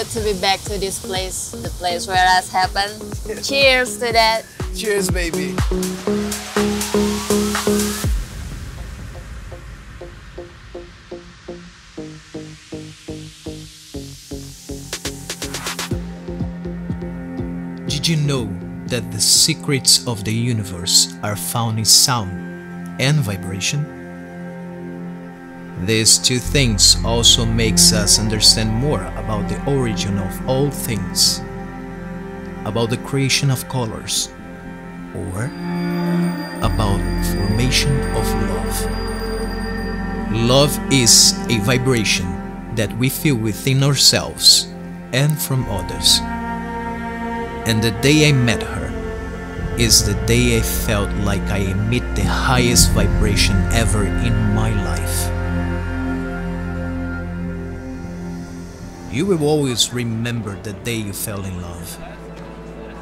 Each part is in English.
Always good to be back to this place, the place where us happened. Cheers to that. Cheers, baby. Did you know that the secrets of the universe are found in sound and vibration? These two things also makes us understand more about the origin of all things, about the creation of colors, or about formation of love. Love is a vibration that we feel within ourselves and from others. And the day I met her is the day I felt like I emit the highest vibration ever in my life. You will always remember the day you fell in love.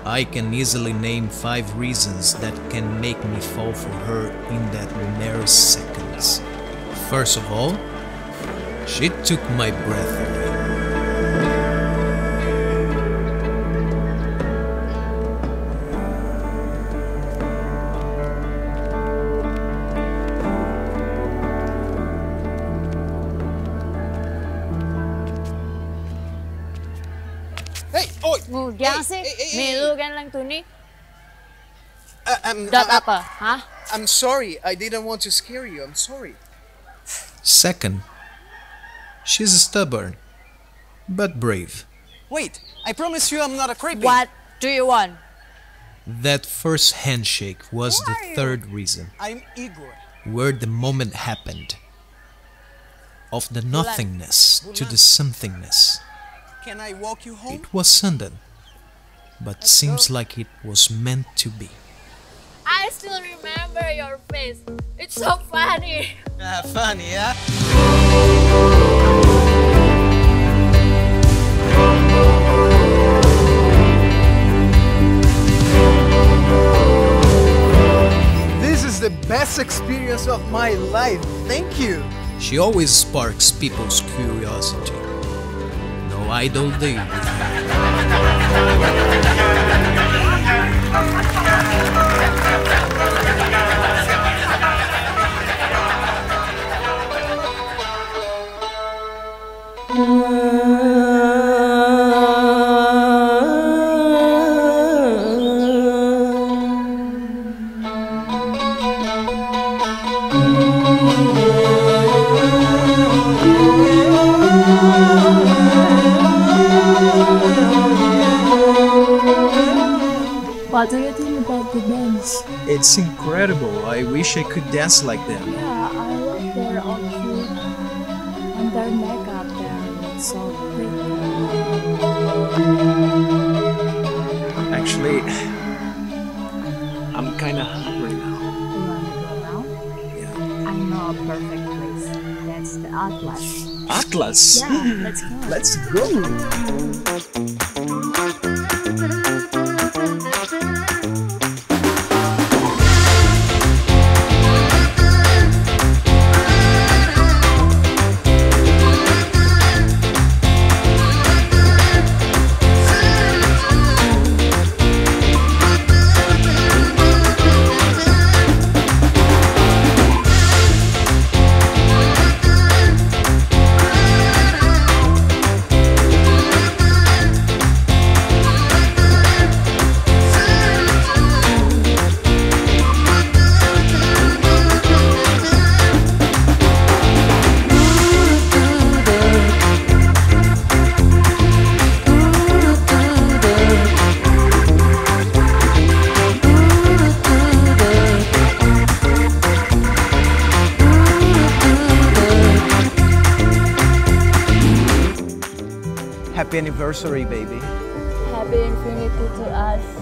I can easily name five reasons that can make me fall for her in that mere seconds. First of all, she took my breath away. Hey. milu kan lang tu ni. Uh, I'm, Dot I- apa? Hah? I'm sorry. I didn't want to scare you. I'm sorry. Second, she's stubborn, but brave. Wait, I promise you I'm not a creepy. What do you want? That first handshake was Who the third reason, I'm Igor. where the moment happened. Of the nothingness to the somethingness. Can I walk you home? It was sudden, but seems like it was meant to be. I still remember your face. It's so funny. Ah, funny, yeah? This is the best experience of my life. Thank you. She always sparks people's curiosity. No idle day What do you think about the dance? It's incredible. I wish I could dance like them. Yeah, I love their outfit and their makeup. There, it's so pretty. Actually, I'm kinda hungry now. You wanna go now? Yeah. I know a perfect place. That's the Atlas. Atlas! Yeah, let's go. Let's go! Happy anniversary, baby. Happy infinity to us.